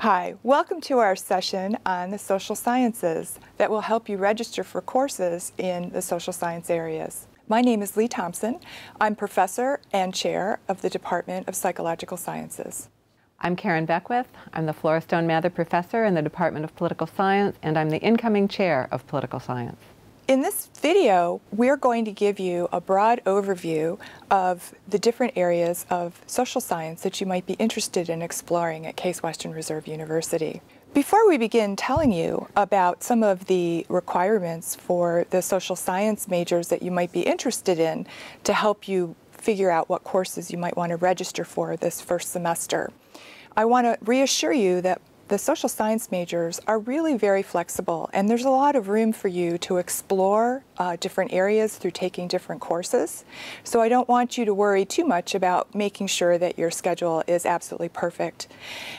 Hi, welcome to our session on the social sciences that will help you register for courses in the social science areas. My name is Lee Thompson. I'm professor and chair of the Department of Psychological Sciences. I'm Karen Beckwith. I'm the Flora Stone Mather Professor in the Department of Political Science, and I'm the incoming chair of Political Science. In this video, we're going to give you a broad overview of the different areas of social science that you might be interested in exploring at Case Western Reserve University. Before we begin telling you about some of the requirements for the social science majors that you might be interested in to help you figure out what courses you might want to register for this first semester, I want to reassure you that the social science majors are really very flexible and there's a lot of room for you to explore uh, different areas through taking different courses. So I don't want you to worry too much about making sure that your schedule is absolutely perfect.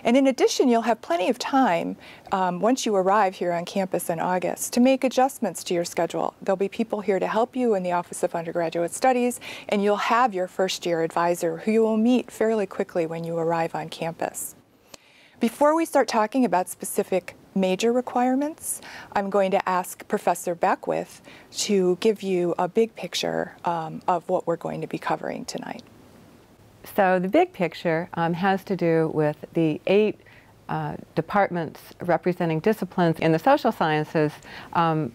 And in addition, you'll have plenty of time um, once you arrive here on campus in August to make adjustments to your schedule. There'll be people here to help you in the Office of Undergraduate Studies and you'll have your first year advisor who you will meet fairly quickly when you arrive on campus. Before we start talking about specific major requirements, I'm going to ask Professor Beckwith to give you a big picture um, of what we're going to be covering tonight. So the big picture um, has to do with the eight uh, departments representing disciplines in the social sciences, um,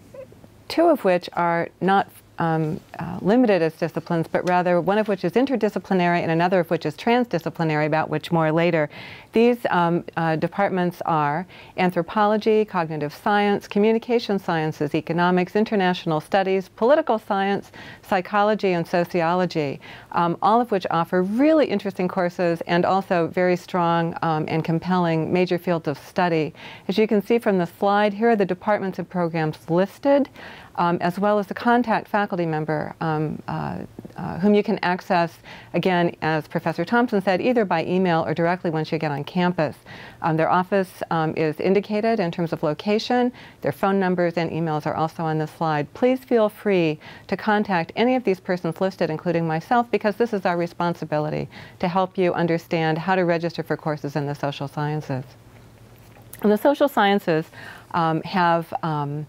two of which are not um, uh, limited as disciplines, but rather one of which is interdisciplinary and another of which is transdisciplinary, about which more later. These um, uh, departments are anthropology, cognitive science, communication sciences, economics, international studies, political science, psychology, and sociology, um, all of which offer really interesting courses and also very strong um, and compelling major fields of study. As you can see from the slide, here are the departments and programs listed um, as well as the contact faculty member um, uh, uh, whom you can access, again, as Professor Thompson said, either by email or directly once you get on campus. Um, their office um, is indicated in terms of location. Their phone numbers and emails are also on this slide. Please feel free to contact any of these persons listed, including myself, because this is our responsibility to help you understand how to register for courses in the social sciences. And the social sciences um, have um,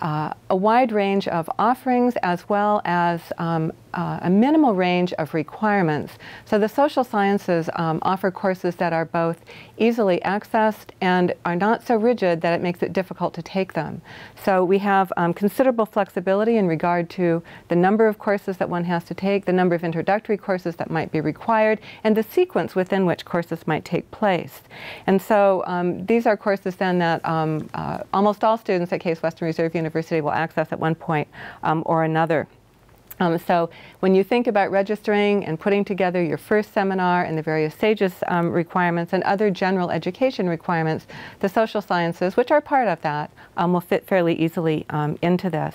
uh, a wide range of offerings as well as um, uh, a minimal range of requirements. So the social sciences um, offer courses that are both easily accessed and are not so rigid that it makes it difficult to take them. So we have um, considerable flexibility in regard to the number of courses that one has to take, the number of introductory courses that might be required, and the sequence within which courses might take place. And so um, these are courses then that um, uh, almost all students at Case Western Reserve University will access at one point um, or another. Um, so when you think about registering and putting together your first seminar and the various SAGES um, requirements and other general education requirements, the social sciences, which are part of that, um, will fit fairly easily um, into this.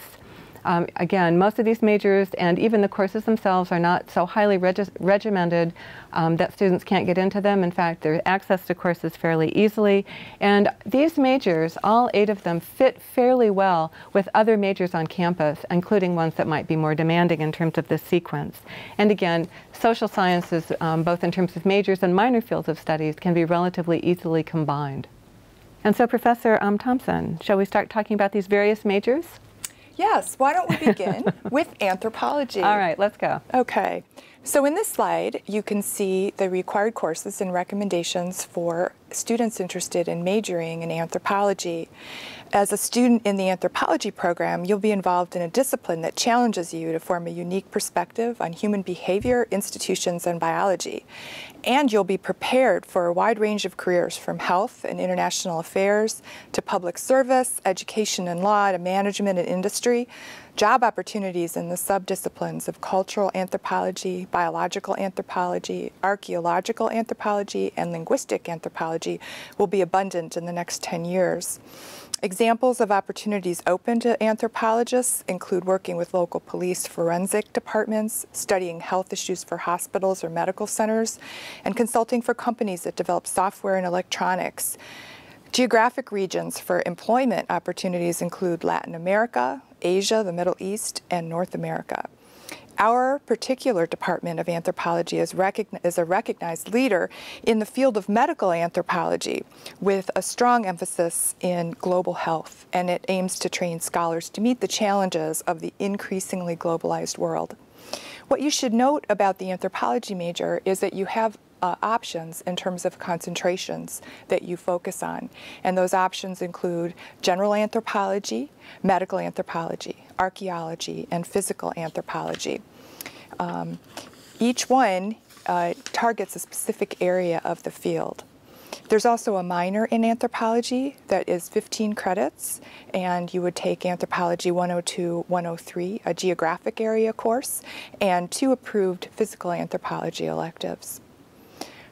Um, again, most of these majors and even the courses themselves are not so highly regi regimented um, that students can't get into them. In fact, there's access to courses fairly easily. And these majors, all eight of them, fit fairly well with other majors on campus, including ones that might be more demanding in terms of the sequence. And again, social sciences, um, both in terms of majors and minor fields of studies, can be relatively easily combined. And so, Professor um, Thompson, shall we start talking about these various majors? Yes, why don't we begin with anthropology? All right, let's go. Okay. So in this slide, you can see the required courses and recommendations for students interested in majoring in anthropology. As a student in the anthropology program, you'll be involved in a discipline that challenges you to form a unique perspective on human behavior, institutions, and biology. And you'll be prepared for a wide range of careers from health and international affairs to public service, education and law, to management and industry. Job opportunities in the subdisciplines of cultural anthropology, biological anthropology, archaeological anthropology, and linguistic anthropology will be abundant in the next 10 years. Examples of opportunities open to anthropologists include working with local police forensic departments, studying health issues for hospitals or medical centers, and consulting for companies that develop software and electronics. Geographic regions for employment opportunities include Latin America, Asia, the Middle East, and North America. Our particular Department of Anthropology is, is, a recognized leader in the field of medical anthropology with a strong emphasis in global health, and it aims to train scholars to meet the challenges of the increasingly globalized world. What you should note about the anthropology major is that you have uh, options in terms of concentrations that you focus on. And those options include general anthropology, medical anthropology, archaeology, and physical anthropology. Um, each one uh, targets a specific area of the field. There's also a minor in anthropology that is 15 credits, and you would take Anthropology 102, 103, a geographic area course, and two approved physical anthropology electives.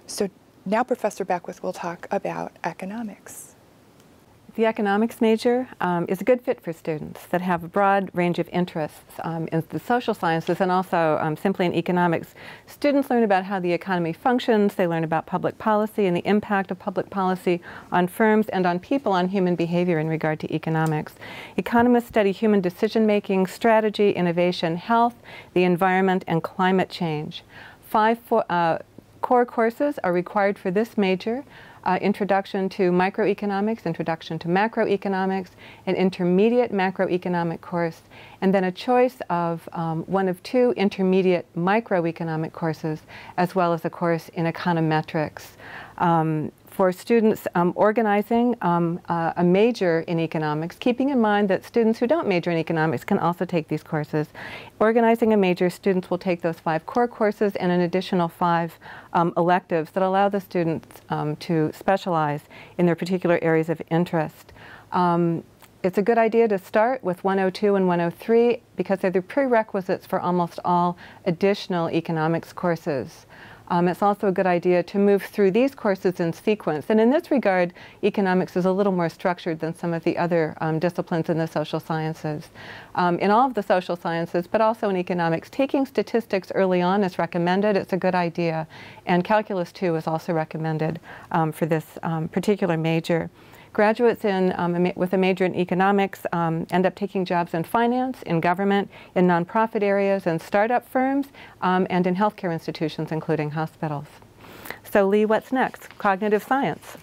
So now Professor Beckwith will talk about economics. The economics major um, is a good fit for students that have a broad range of interests um, in the social sciences and also um, simply in economics. Students learn about how the economy functions, they learn about public policy and the impact of public policy on firms and on people on human behavior in regard to economics. Economists study human decision making, strategy, innovation, health, the environment, and climate change. Five, uh, core courses are required for this major. Uh, introduction to microeconomics, introduction to macroeconomics, an intermediate macroeconomic course, and then a choice of um, one of two intermediate microeconomic courses, as well as a course in econometrics. Um, for students um, organizing um, uh, a major in economics, keeping in mind that students who don't major in economics can also take these courses. Organizing a major, students will take those five core courses and an additional five um, electives that allow the students um, to specialize in their particular areas of interest. Um, it's a good idea to start with 102 and 103 because they're the prerequisites for almost all additional economics courses. Um, it's also a good idea to move through these courses in sequence. And in this regard, economics is a little more structured than some of the other um, disciplines in the social sciences. Um, in all of the social sciences, but also in economics, taking statistics early on is recommended. It's a good idea. And calculus 2 is also recommended um, for this um, particular major. Graduates in, um, with a major in economics um, end up taking jobs in finance, in government, in nonprofit areas, in startup firms, um, and in healthcare institutions, including hospitals. So Lee, what's next? Cognitive science.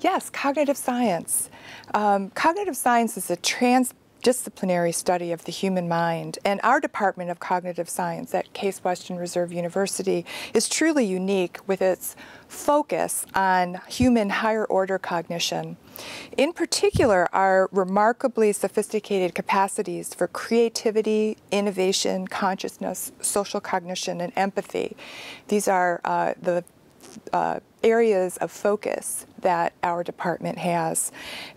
Yes, cognitive science. Um, cognitive science is a trans disciplinary study of the human mind. And our Department of Cognitive Science at Case Western Reserve University is truly unique with its focus on human higher order cognition. In particular, our remarkably sophisticated capacities for creativity, innovation, consciousness, social cognition, and empathy. These are uh, the uh, areas of focus that our department has.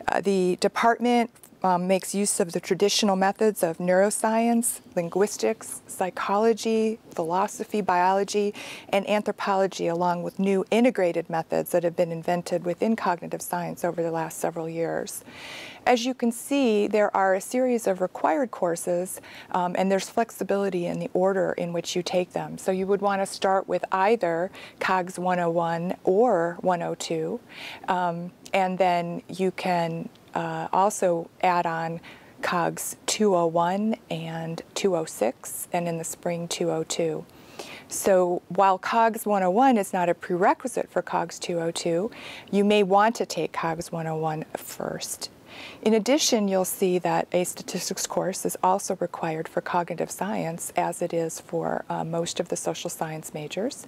Uh, the department um, makes use of the traditional methods of neuroscience, linguistics, psychology, philosophy, biology, and anthropology, along with new integrated methods that have been invented within cognitive science over the last several years. As you can see, there are a series of required courses, um, and there's flexibility in the order in which you take them. So you would want to start with either COGS 101 or 102, um, and then you can uh, also add on COGS 201 and 206, and in the spring 202. So while COGS 101 is not a prerequisite for COGS 202, you may want to take COGS 101 first. In addition, you'll see that a statistics course is also required for cognitive science, as it is for uh, most of the social science majors.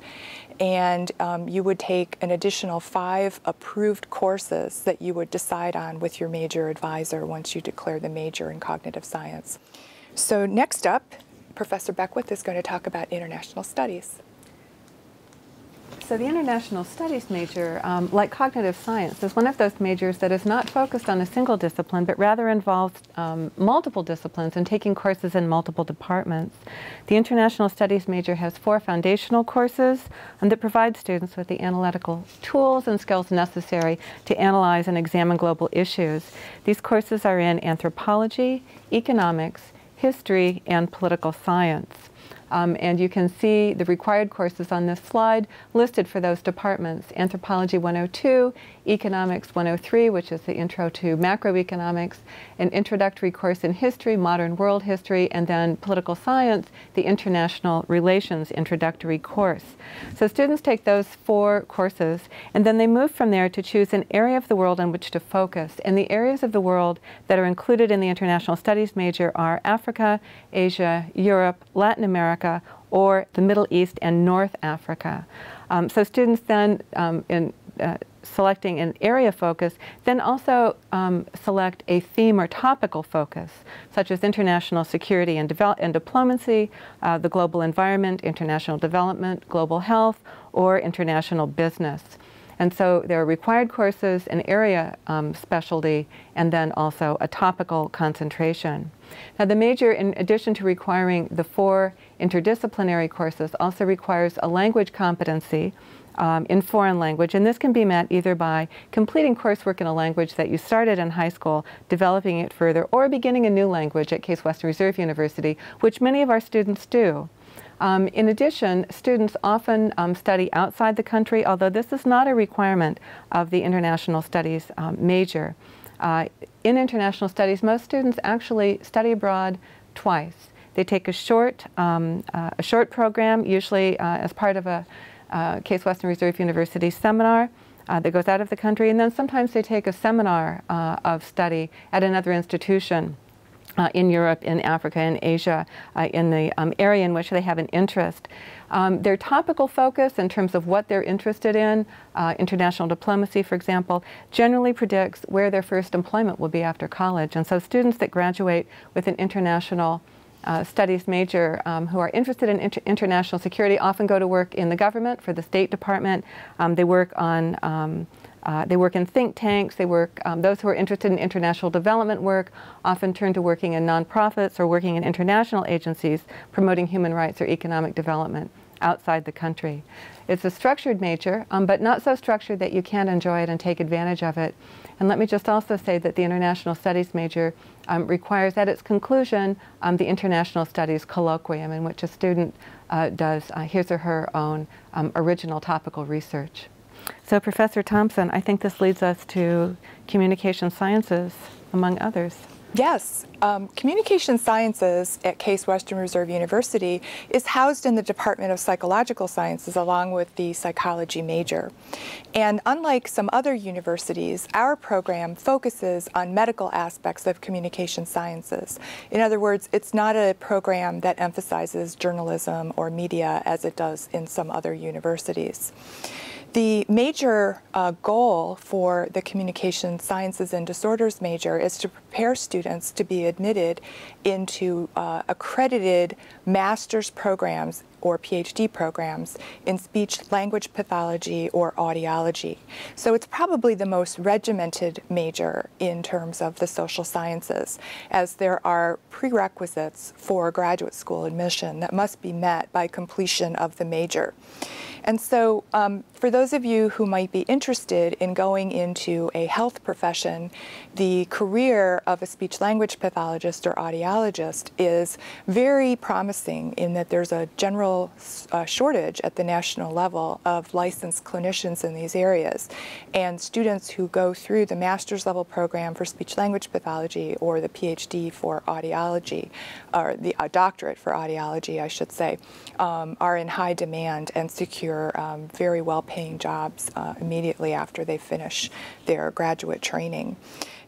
And um, you would take an additional five approved courses that you would decide on with your major advisor once you declare the major in cognitive science. So next up, Professor Beckwith is going to talk about international studies. So the International Studies major, um, like cognitive science, is one of those majors that is not focused on a single discipline, but rather involves um, multiple disciplines and taking courses in multiple departments. The International Studies major has four foundational courses um, that provide students with the analytical tools and skills necessary to analyze and examine global issues. These courses are in anthropology, economics, history, and political science. Um, and you can see the required courses on this slide listed for those departments. Anthropology 102, Economics 103, which is the intro to macroeconomics, an introductory course in history, modern world history, and then political science, the international relations introductory course. So students take those four courses, and then they move from there to choose an area of the world on which to focus. And the areas of the world that are included in the international studies major are Africa, Asia, Europe, Latin America, or the Middle East and North Africa. Um, so students then um, in uh, selecting an area focus, then also um, select a theme or topical focus, such as international security and, and diplomacy, uh, the global environment, international development, global health, or international business. And so there are required courses, an area um, specialty, and then also a topical concentration. Now the major, in addition to requiring the four interdisciplinary courses, also requires a language competency, um, in foreign language. And this can be met either by completing coursework in a language that you started in high school, developing it further, or beginning a new language at Case Western Reserve University, which many of our students do. Um, in addition, students often um, study outside the country, although this is not a requirement of the international studies um, major. Uh, in international studies, most students actually study abroad twice. They take a short, um, uh, a short program, usually uh, as part of a uh, Case Western Reserve University seminar uh, that goes out of the country, and then sometimes they take a seminar uh, of study at another institution. Uh, in Europe, in Africa, in Asia, uh, in the um, area in which they have an interest. Um, their topical focus in terms of what they're interested in, uh, international diplomacy, for example, generally predicts where their first employment will be after college. And so students that graduate with an international uh, studies major um, who are interested in inter international security often go to work in the government for the State Department. Um, they work on um, uh, they work in think tanks. They work. Um, those who are interested in international development work often turn to working in nonprofits or working in international agencies promoting human rights or economic development outside the country. It's a structured major, um, but not so structured that you can't enjoy it and take advantage of it. And let me just also say that the International Studies major um, requires at its conclusion um, the International Studies colloquium in which a student uh, does uh, his or her own um, original topical research. So Professor Thompson, I think this leads us to communication sciences, among others. Yes, um, Communication Sciences at Case Western Reserve University is housed in the Department of Psychological Sciences along with the psychology major. And unlike some other universities, our program focuses on medical aspects of communication sciences. In other words, it's not a program that emphasizes journalism or media as it does in some other universities. The major uh, goal for the Communication Sciences and Disorders major is to prepare students to be admitted into uh, accredited master's programs or PhD programs in speech language pathology or audiology. So it's probably the most regimented major in terms of the social sciences, as there are prerequisites for graduate school admission that must be met by completion of the major. And so um, for those of you who might be interested in going into a health profession, the career of a speech language pathologist or audiologist is very promising in that there's a general uh, shortage at the national level of licensed clinicians in these areas. And students who go through the master's level program for speech language pathology or the PhD for audiology, or the uh, doctorate for audiology, I should say, um, are in high demand and secure um, very well paying jobs uh, immediately after they finish their graduate training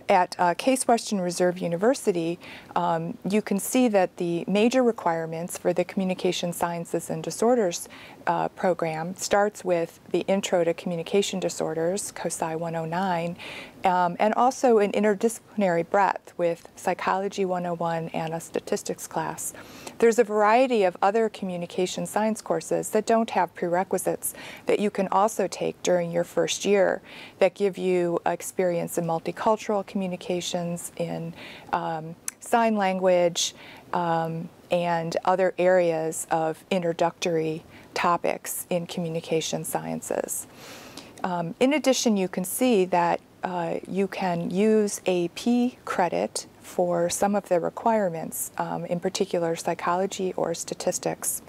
at uh, Case Western Reserve University, um, you can see that the major requirements for the Communication Sciences and Disorders uh, program starts with the Intro to Communication Disorders, COSI 109, um, and also an interdisciplinary breadth with Psychology 101 and a statistics class. There's a variety of other communication science courses that don't have prerequisites that you can also take during your first year that give you experience in multicultural communications, in um, sign language, um, and other areas of introductory topics in communication sciences. Um, in addition, you can see that uh, you can use AP credit for some of the requirements, um, in particular psychology or statistics.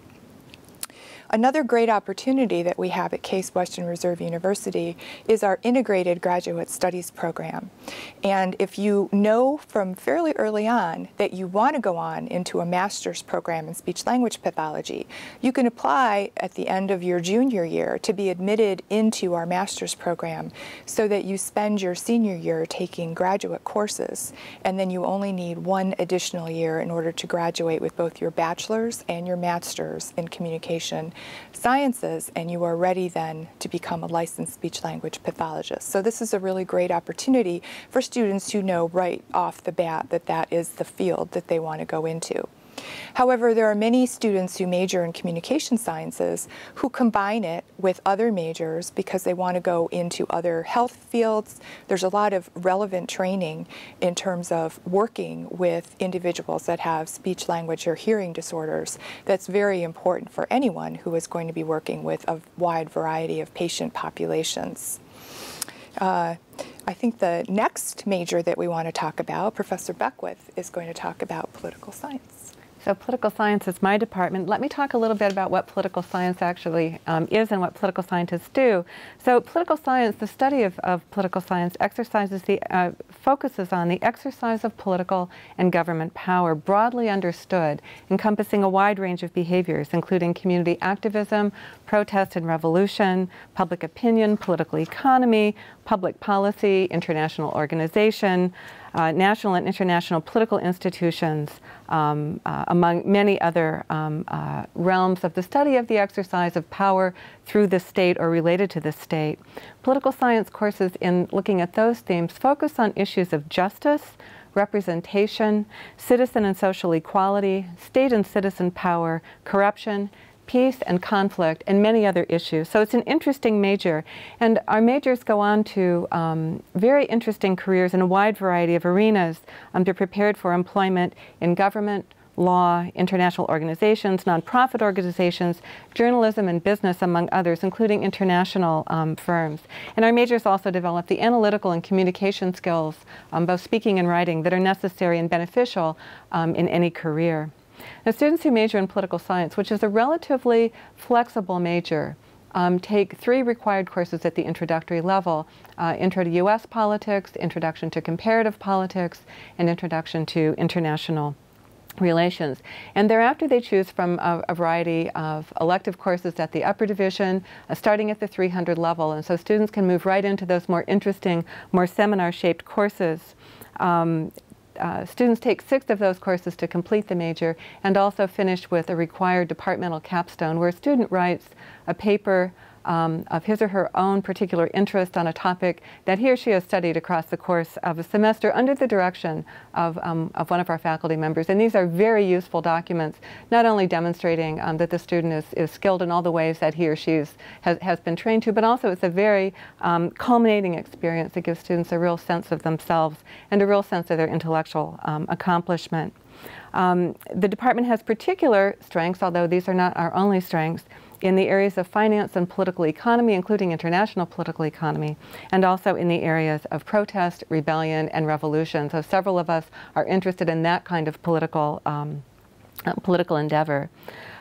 Another great opportunity that we have at Case Western Reserve University is our integrated graduate studies program. And if you know from fairly early on that you want to go on into a master's program in speech language pathology, you can apply at the end of your junior year to be admitted into our master's program so that you spend your senior year taking graduate courses and then you only need one additional year in order to graduate with both your bachelor's and your master's in communication sciences and you are ready then to become a licensed speech language pathologist. So this is a really great opportunity for students who know right off the bat that that is the field that they want to go into. However, there are many students who major in communication sciences who combine it with other majors because they want to go into other health fields. There's a lot of relevant training in terms of working with individuals that have speech, language, or hearing disorders that's very important for anyone who is going to be working with a wide variety of patient populations. Uh, I think the next major that we want to talk about, Professor Beckwith, is going to talk about political science. So political science is my department. Let me talk a little bit about what political science actually um, is and what political scientists do. So political science, the study of, of political science, exercises the, uh, focuses on the exercise of political and government power, broadly understood, encompassing a wide range of behaviors, including community activism, protest and revolution, public opinion, political economy, public policy, international organization, uh, national and international political institutions, um, uh, among many other um, uh, realms of the study of the exercise of power through the state or related to the state. Political science courses in looking at those themes focus on issues of justice, representation, citizen and social equality, state and citizen power, corruption, peace and conflict, and many other issues. So it's an interesting major. And our majors go on to um, very interesting careers in a wide variety of arenas. Um, they're prepared for employment in government, law, international organizations, nonprofit organizations, journalism and business, among others, including international um, firms. And our majors also develop the analytical and communication skills, um, both speaking and writing, that are necessary and beneficial um, in any career. Now, students who major in political science, which is a relatively flexible major, um, take three required courses at the introductory level, uh, Intro to U.S. Politics, Introduction to Comparative Politics, and Introduction to International Relations. And thereafter they choose from a, a, variety of elective courses at the upper division, uh, starting at the 300 level. And so students can move right into those more interesting, more seminar-shaped courses. Um, uh, students take six of those courses to complete the major and also finish with a required departmental capstone where a student writes a paper um, of his or her own particular interest on a topic that he or she has studied across the course of a semester under the direction of, um, of one of our faculty members. And these are very useful documents, not only demonstrating um, that the student is, is skilled in all the ways that he or she has, has been trained to, but also it's a very um, culminating experience that gives students a real sense of themselves and a real sense of their intellectual um, accomplishment. Um, the department has particular strengths, although these are not our only strengths in the areas of finance and political economy, including international political economy, and also in the areas of protest, rebellion, and revolution. So several of us are interested in that kind of political, um, uh, political endeavor.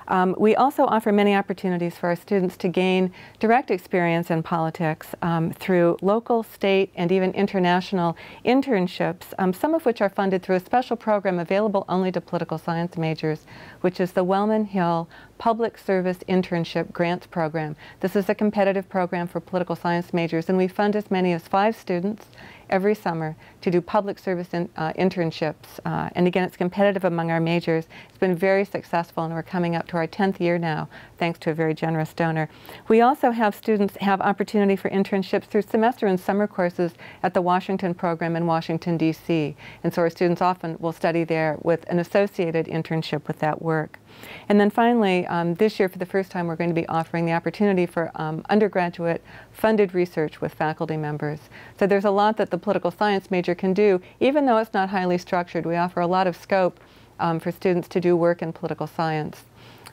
Um, we also offer many opportunities for our students to gain direct experience in politics um, through local, state, and even international internships, um, some of which are funded through a special program available only to political science majors, which is the Wellman Hill Public Service Internship Grants Program. This is a competitive program for political science majors, and we fund as many as five students every summer to do public service in, uh, internships. Uh, and again, it's competitive among our majors. It's been very successful, and we're coming up to our 10th year now, thanks to a very generous donor. We also have students have opportunity for internships through semester and summer courses at the Washington program in Washington, D.C. And so our students often will study there with an associated internship with that work. And then finally, um, this year for the first time, we're going to be offering the opportunity for um, undergraduate funded research with faculty members. So there's a lot that the political science major can do, even though it's not highly structured. We offer a lot of scope um, for students to do work in political science.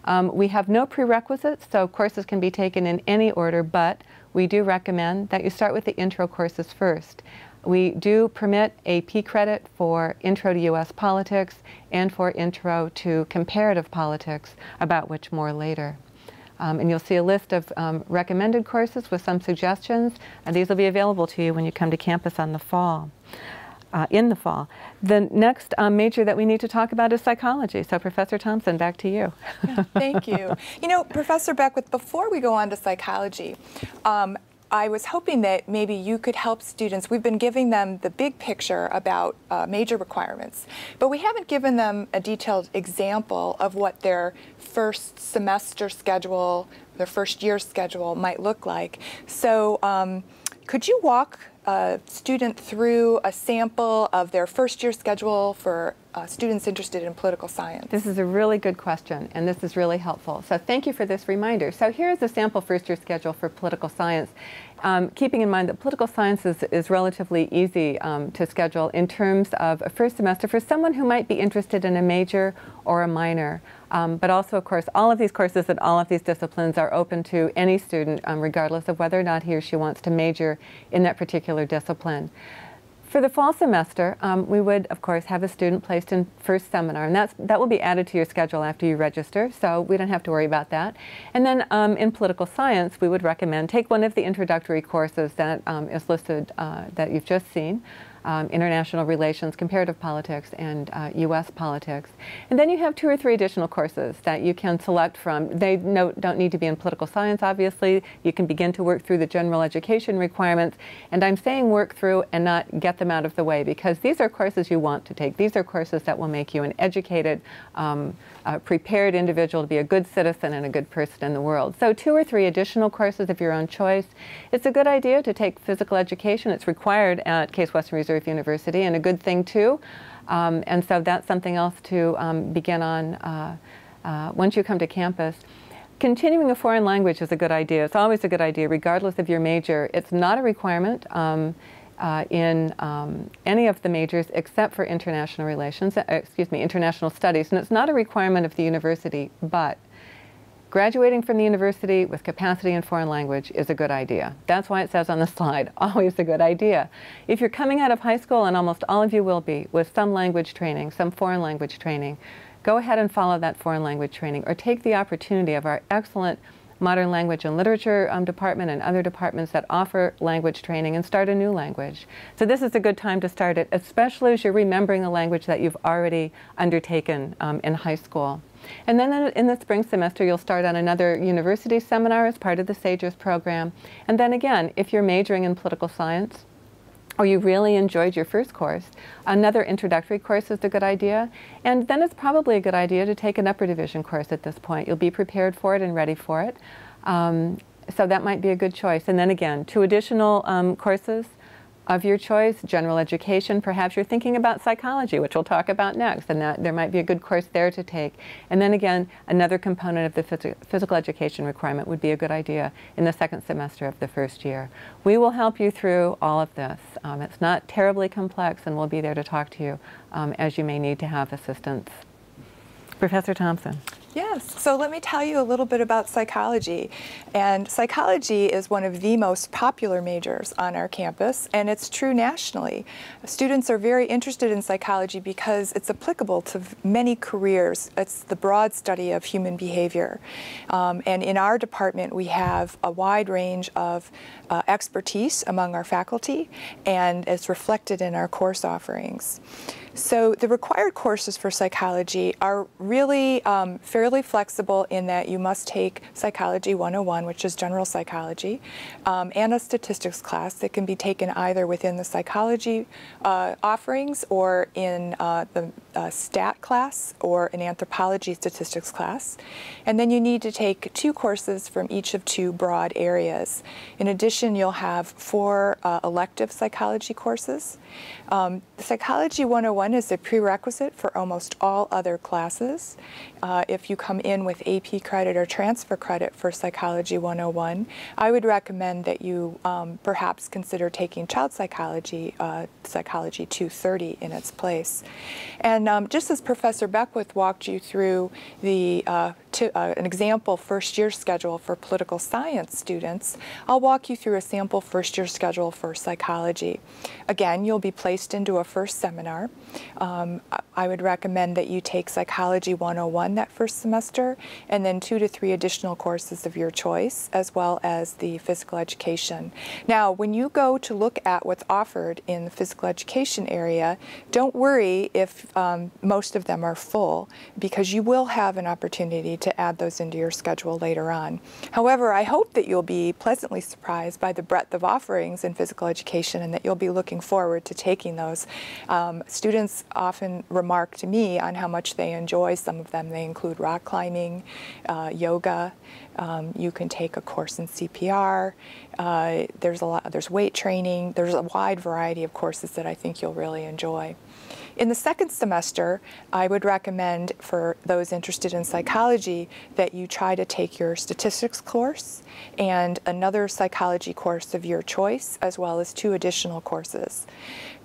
Um, we have no prerequisites, so courses can be taken in any order, but we do recommend that you start with the intro courses first. We do permit AP credit for Intro to U.S. Politics and for Intro to Comparative Politics, about which more later. Um, and you'll see a list of um, recommended courses with some suggestions, and these will be available to you when you come to campus on the fall. Uh, in the fall. The next um, major that we need to talk about is psychology. So Professor Thompson, back to you. thank you. You know, Professor Beckwith, before we go on to psychology, um, I was hoping that maybe you could help students. We've been giving them the big picture about uh, major requirements, but we haven't given them a detailed example of what their first semester schedule, their first year schedule might look like. So um, could you walk a student through a sample of their first year schedule for uh, students interested in political science? This is a really good question, and this is really helpful. So thank you for this reminder. So here's a sample first year schedule for political science. Um, keeping in mind that political science is, is relatively easy um, to schedule in terms of a first semester for someone who might be interested in a major or a minor. Um, but also, of course, all of these courses and all of these disciplines are open to any student, um, regardless of whether or not he or she wants to major in that particular discipline. For the fall semester, um, we would, of course, have a student placed in first seminar, and that's, that will be added to your schedule after you register, so we don't have to worry about that. And then um, in political science, we would recommend take one of the introductory courses that um, is listed uh, that you've just seen um, international relations, comparative politics, and uh, U.S. politics. And then you have two or three additional courses that you can select from. They no, don't need to be in political science, obviously. You can begin to work through the general education requirements. And I'm saying work through and not get them out of the way because these are courses you want to take. These are courses that will make you an educated, um, uh, prepared individual to be a good citizen and a good person in the world. So two or three additional courses of your own choice. It's a good idea to take physical education. It's required at Case Western Reserve University and a good thing too. Um, and so that's something else to um, begin on uh, uh, once you come to campus. Continuing a foreign language is a good idea. It's always a good idea, regardless of your major. It's not a requirement um, uh, in um, any of the majors except for international relations, uh, excuse me, international studies. And it's not a requirement of the university, but Graduating from the university with capacity in foreign language is a good idea. That's why it says on the slide, always a good idea. If you're coming out of high school, and almost all of you will be, with some language training, some foreign language training, go ahead and follow that foreign language training or take the opportunity of our excellent modern language and literature um, department and other departments that offer language training and start a new language. So this is a good time to start it, especially as you're remembering a language that you've already undertaken um, in high school. And then in the spring semester, you'll start on another university seminar as part of the SAGES program. And then again, if you're majoring in political science, or you really enjoyed your first course, another introductory course is a good idea. And then it's probably a good idea to take an upper division course at this point. You'll be prepared for it and ready for it. Um, so that might be a good choice. And then again, two additional um, courses of your choice, general education, perhaps you're thinking about psychology, which we'll talk about next, and that there might be a good course there to take. And then again, another component of the phys physical education requirement would be a good idea in the second semester of the first year. We will help you through all of this. Um, it's not terribly complex, and we'll be there to talk to you um, as you may need to have assistance. Professor Thompson. Yes, so let me tell you a little bit about psychology. And psychology is one of the most popular majors on our campus, and it's true nationally. Students are very interested in psychology because it's applicable to many careers. It's the broad study of human behavior. Um, and in our department, we have a wide range of uh, expertise among our faculty, and it's reflected in our course offerings. So the required courses for psychology are really um, fairly flexible in that you must take Psychology 101, which is general psychology, um, and a statistics class that can be taken either within the psychology uh, offerings or in uh, the uh, stat class or an anthropology statistics class. And then you need to take two courses from each of two broad areas. In addition, you'll have four uh, elective psychology courses. Um, Psychology 101 is a prerequisite for almost all other classes. Uh, if you come in with AP credit or transfer credit for Psychology 101, I would recommend that you um, perhaps consider taking Child Psychology, uh, Psychology 230 in its place. And um, just as Professor Beckwith walked you through the uh, to, uh, an example first year schedule for political science students, I'll walk you through a sample first year schedule for psychology. Again, you'll be placed into a first seminar. Um, I would recommend that you take Psychology 101 that first semester and then two to three additional courses of your choice, as well as the physical education. Now, when you go to look at what's offered in the physical education area, don't worry if um, most of them are full because you will have an opportunity to add those into your schedule later on. However, I hope that you'll be pleasantly surprised by the breadth of offerings in physical education and that you'll be looking forward to taking those. Um, students often remark to me on how much they enjoy some of them. They include rock climbing, uh, yoga, um, you can take a course in CPR. Uh, there's a lot. There's weight training. There's a wide variety of courses that I think you'll really enjoy. In the second semester, I would recommend for those interested in psychology that you try to take your statistics course and another psychology course of your choice, as well as two additional courses.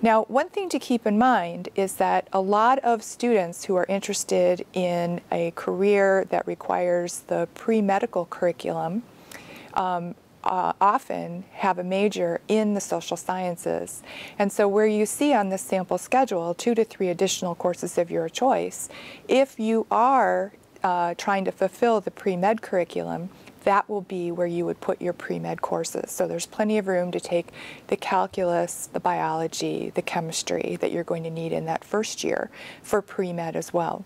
Now, one thing to keep in mind is that a lot of students who are interested in a career that requires the pre-medical curriculum um, uh, often have a major in the social sciences. And so where you see on this sample schedule two to three additional courses of your choice, if you are uh, trying to fulfill the pre-med curriculum, that will be where you would put your pre-med courses. So there's plenty of room to take the calculus, the biology, the chemistry that you're going to need in that first year for pre-med as well.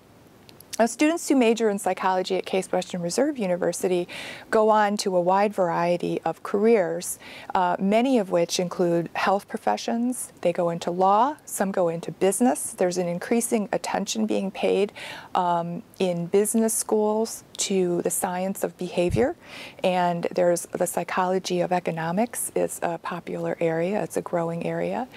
Now, students who major in psychology at Case Western Reserve University go on to a wide variety of careers, uh, many of which include health professions. They go into law, some go into business. There's an increasing attention being paid um, in business schools to the science of behavior, and there's the psychology of economics is a popular area. It's a growing area.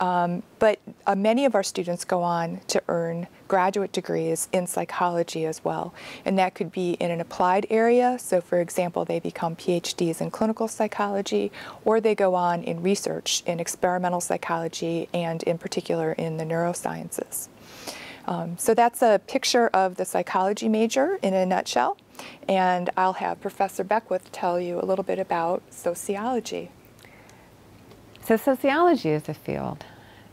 Um, but uh, many of our students go on to earn graduate degrees in psychology as well. And that could be in an applied area. So, for example, they become PhDs in clinical psychology, or they go on in research in experimental psychology and, in particular, in the neurosciences. Um, so, that's a picture of the psychology major in a nutshell. And I'll have Professor Beckwith tell you a little bit about sociology. So, sociology is a field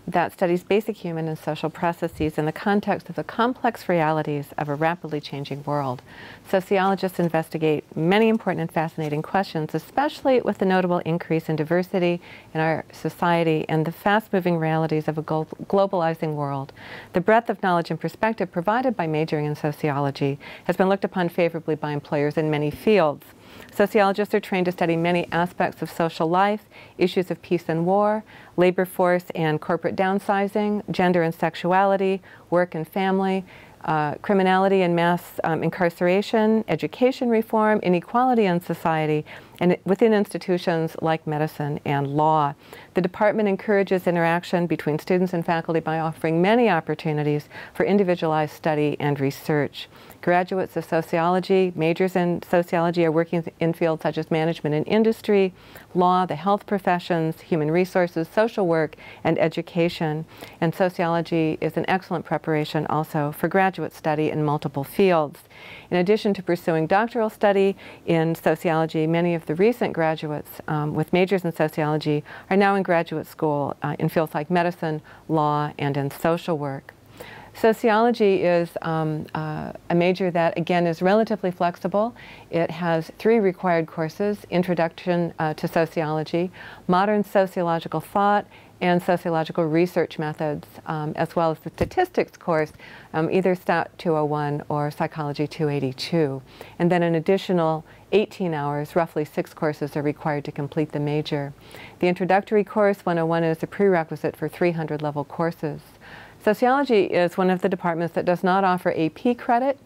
that studies basic human and social processes in the context of the complex realities of a rapidly changing world. Sociologists investigate many important and fascinating questions, especially with the notable increase in diversity in our society and the fast-moving realities of a globalizing world. The breadth of knowledge and perspective provided by majoring in sociology has been looked upon favorably by employers in many fields. Sociologists are trained to study many aspects of social life, issues of peace and war, labor force and corporate downsizing, gender and sexuality, work and family, uh, criminality and mass um, incarceration, education reform, inequality in society, and within institutions like medicine and law. The department encourages interaction between students and faculty by offering many opportunities for individualized study and research. Graduates of sociology, majors in sociology are working in fields such as management and industry, law, the health professions, human resources, social work, and education. And sociology is an excellent preparation also for graduate study in multiple fields. In addition to pursuing doctoral study in sociology, many of the recent graduates um, with majors in sociology are now in graduate school uh, in fields like medicine, law, and in social work. Sociology is um, uh, a major that, again, is relatively flexible. It has three required courses, Introduction uh, to Sociology, Modern Sociological Thought, and Sociological Research Methods, um, as well as the Statistics course, um, either STAT 201 or Psychology 282. And then an additional 18 hours, roughly six courses are required to complete the major. The introductory course, 101, is a prerequisite for 300 level courses. Sociology is one of the departments that does not offer AP credit.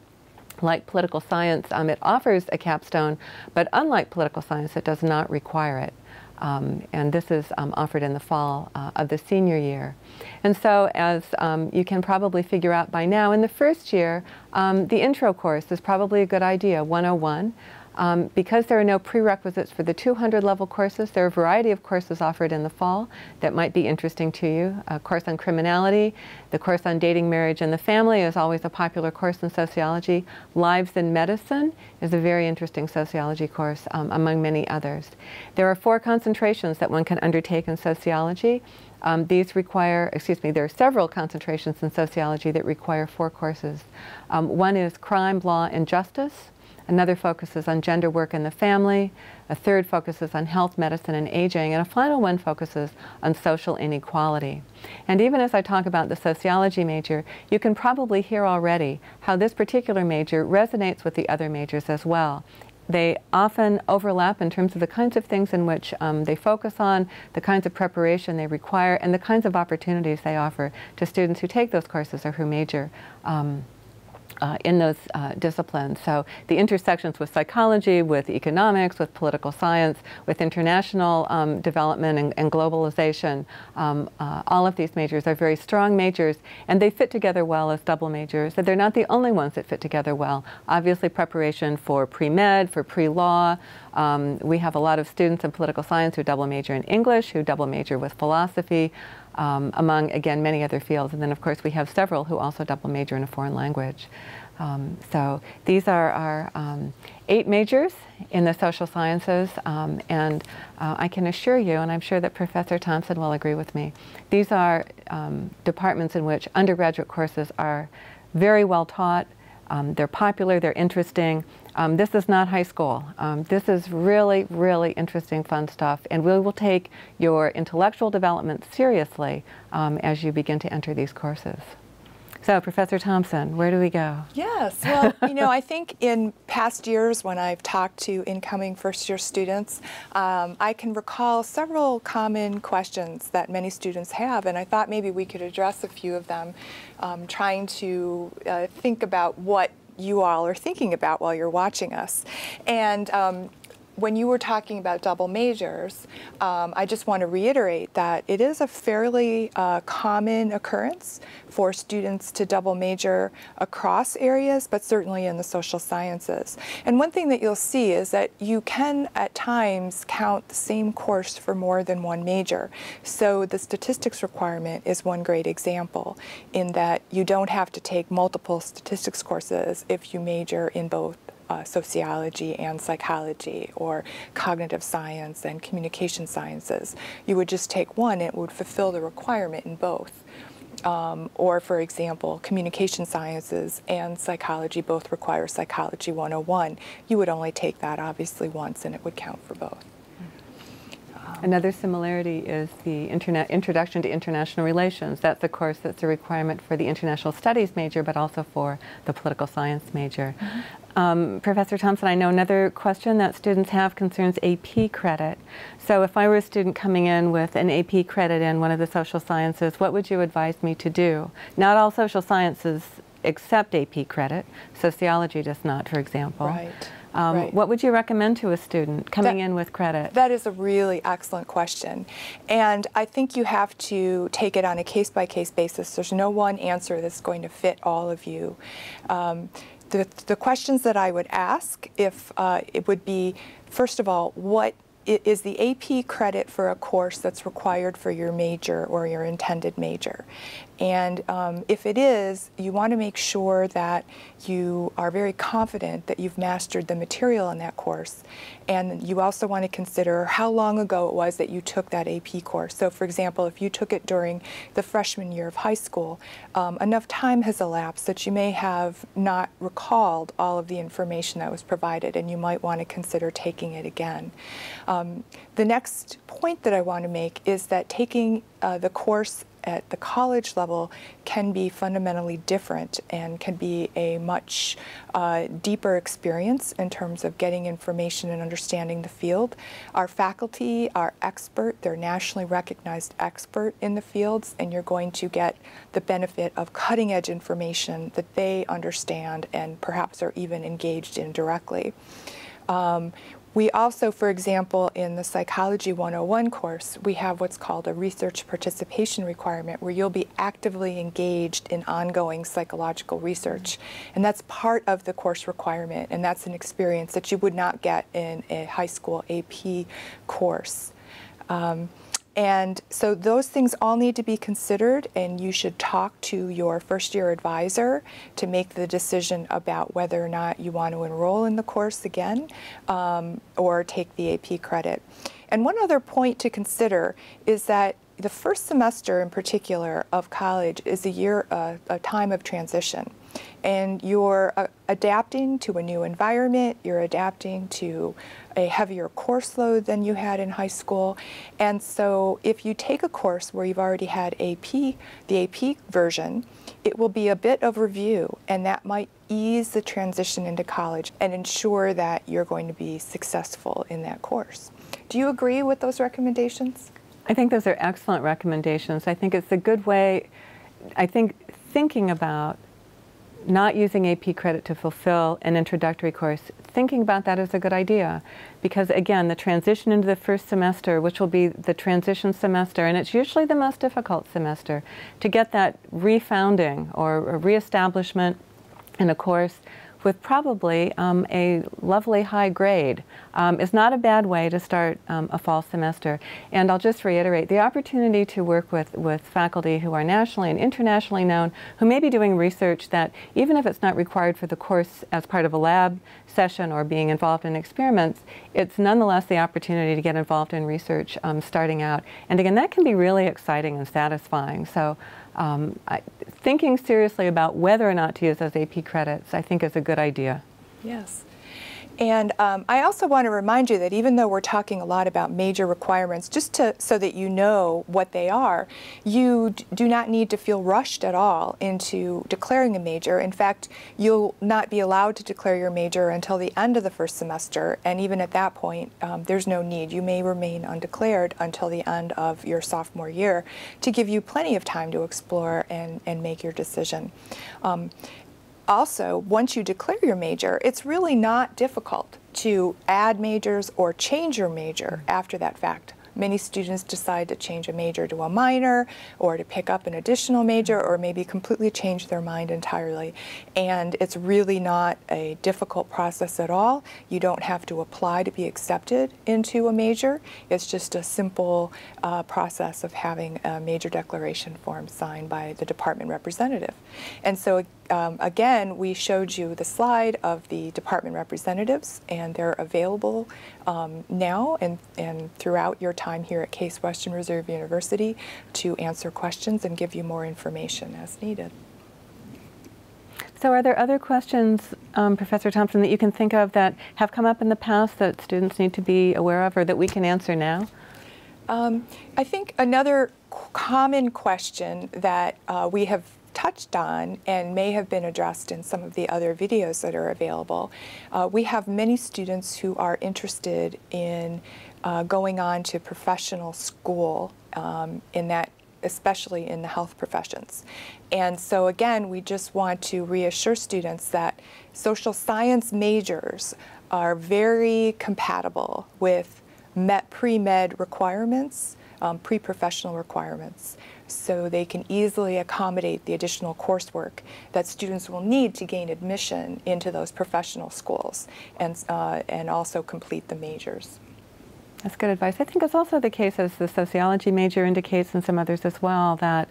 Like political science, um, it offers a capstone, but unlike political science, it does not require it. Um, and this is um, offered in the fall uh, of the senior year. And so, as um, you can probably figure out by now, in the first year, um, the intro course is probably a good idea, 101. Um, because there are no prerequisites for the 200 level courses, there are a variety of courses offered in the fall that might be interesting to you. A course on criminality, the course on dating, marriage, and the family is always a popular course in sociology. Lives in Medicine is a very interesting sociology course um, among many others. There are four concentrations that one can undertake in sociology. Um, these require, excuse me, there are several concentrations in sociology that require four courses. Um, one is crime, law, and justice. Another focuses on gender work and the family. A third focuses on health, medicine, and aging. And a final one focuses on social inequality. And even as I talk about the sociology major, you can probably hear already how this particular major resonates with the other majors as well. They often overlap in terms of the kinds of things in which um, they focus on, the kinds of preparation they require, and the kinds of opportunities they offer to students who take those courses or who major um, uh, in those uh, disciplines. So the intersections with psychology, with economics, with political science, with international um, development and, and globalization, um, uh, all of these majors are very strong majors and they fit together well as double majors. And they're not the only ones that fit together well. Obviously preparation for pre-med, for pre-law. Um, we have a lot of students in political science who double major in English, who double major with philosophy um, among, again, many other fields. And then, of course, we have several who also double major in a foreign language. Um, so these are our um, eight majors in the social sciences, um, and uh, I can assure you, and I'm sure that Professor Thompson will agree with me, these are um, departments in which undergraduate courses are very well taught, um, they're popular, they're interesting, um, this is not high school. Um, this is really, really interesting, fun stuff, and we will take your intellectual development seriously um, as you begin to enter these courses. So, Professor Thompson, where do we go? Yes, well, you know, I think in past years when I've talked to incoming first year students, um, I can recall several common questions that many students have, and I thought maybe we could address a few of them, um, trying to uh, think about what you all are thinking about while you're watching us. And um, when you were talking about double majors, um, I just want to reiterate that it is a fairly uh, common occurrence for students to double major across areas, but certainly in the social sciences. And one thing that you'll see is that you can at times count the same course for more than one major. So the statistics requirement is one great example in that you don't have to take multiple statistics courses if you major in both uh, sociology and psychology or cognitive science and communication sciences. You would just take one it would fulfill the requirement in both. Um, or, for example, communication sciences and psychology both require Psychology 101. You would only take that obviously once and it would count for both. Another similarity is the internet Introduction to International Relations. That's a course that's a requirement for the International Studies major, but also for the Political Science major. Mm -hmm. Um, Professor Thompson, I know another question that students have concerns AP credit. So if I were a student coming in with an AP credit in one of the social sciences, what would you advise me to do? Not all social sciences accept AP credit. Sociology does not, for example. Right. Um, right. What would you recommend to a student coming that, in with credit? That is a really excellent question. And I think you have to take it on a case by case basis. There's no one answer that's going to fit all of you. Um, the, the questions that I would ask if uh, it would be, first of all, what is the AP credit for a course that's required for your major or your intended major? And um, if it is, you want to make sure that you are very confident that you've mastered the material in that course. And you also want to consider how long ago it was that you took that AP course. So for example, if you took it during the freshman year of high school, um, enough time has elapsed that you may have not recalled all of the information that was provided and you might want to consider taking it again. Um, the next point that I want to make is that taking uh, the course at the college level can be fundamentally different and can be a much uh, deeper experience in terms of getting information and understanding the field. Our faculty are expert, they're nationally recognized expert in the fields, and you're going to get the benefit of cutting edge information that they understand and perhaps are even engaged in directly. Um, we also, for example, in the Psychology 101 course, we have what's called a research participation requirement where you'll be actively engaged in ongoing psychological research. And that's part of the course requirement, and that's an experience that you would not get in a high school AP course. Um, and so those things all need to be considered, and you should talk to your first year advisor to make the decision about whether or not you want to enroll in the course again um, or take the AP credit. And one other point to consider is that the first semester in particular of college is a year, uh, a time of transition and you're uh, adapting to a new environment, you're adapting to a heavier course load than you had in high school. And so if you take a course where you've already had AP, the AP version, it will be a bit of review and that might ease the transition into college and ensure that you're going to be successful in that course. Do you agree with those recommendations? I think those are excellent recommendations. I think it's a good way, I think thinking about not using AP credit to fulfill an introductory course, thinking about that is a good idea. Because again, the transition into the first semester, which will be the transition semester, and it's usually the most difficult semester, to get that refounding or reestablishment in a course with probably um, a lovely high grade um, is not a bad way to start um, a fall semester. And I'll just reiterate, the opportunity to work with, with faculty who are nationally and internationally known, who may be doing research that even if it's not required for the course as part of a lab session or being involved in experiments, it's nonetheless the opportunity to get involved in research um, starting out. And again, that can be really exciting and satisfying. So um, I, thinking seriously about whether or not to use those AP credits, I think is a good idea. Yes. And um, I also want to remind you that even though we're talking a lot about major requirements, just to, so that you know what they are, you do not need to feel rushed at all into declaring a major. In fact, you'll not be allowed to declare your major until the end of the first semester, and even at that point, um, there's no need. You may remain undeclared until the end of your sophomore year to give you plenty of time to explore and, and make your decision. Um, also, once you declare your major, it's really not difficult to add majors or change your major after that fact. Many students decide to change a major to a minor or to pick up an additional major or maybe completely change their mind entirely. And it's really not a difficult process at all. You don't have to apply to be accepted into a major. It's just a simple uh, process of having a major declaration form signed by the department representative. And so um, again, we showed you the slide of the department representatives, and they're available um, now and, and throughout your time here at Case Western Reserve University to answer questions and give you more information as needed. So are there other questions, um, Professor Thompson, that you can think of that have come up in the past that students need to be aware of or that we can answer now? Um, I think another common question that uh, we have touched on and may have been addressed in some of the other videos that are available. Uh, we have many students who are interested in uh, going on to professional school um, in that especially in the health professions. And so again, we just want to reassure students that social science majors are very compatible with pre-med requirements, um, pre-professional requirements so they can easily accommodate the additional coursework that students will need to gain admission into those professional schools and, uh, and also complete the majors. That's good advice. I think it's also the case, as the sociology major indicates and some others as well, that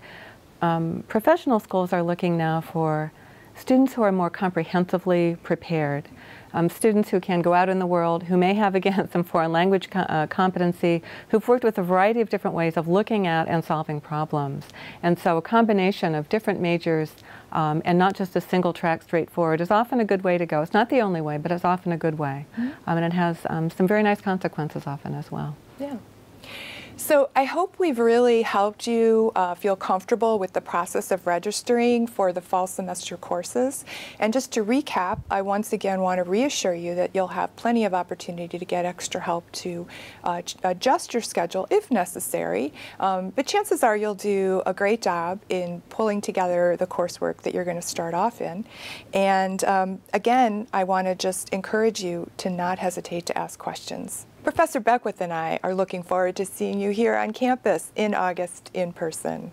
um, professional schools are looking now for students who are more comprehensively prepared um, students who can go out in the world, who may have, again, some foreign language co uh, competency, who've worked with a variety of different ways of looking at and solving problems. And so a combination of different majors um, and not just a single track straightforward is often a good way to go. It's not the only way, but it's often a good way. Mm -hmm. um, and it has um, some very nice consequences often as well. Yeah. So I hope we've really helped you uh, feel comfortable with the process of registering for the fall semester courses. And just to recap, I once again want to reassure you that you'll have plenty of opportunity to get extra help to uh, adjust your schedule if necessary. Um, but chances are you'll do a great job in pulling together the coursework that you're going to start off in. And um, again, I want to just encourage you to not hesitate to ask questions. Professor Beckwith and I are looking forward to seeing you here on campus in August in person.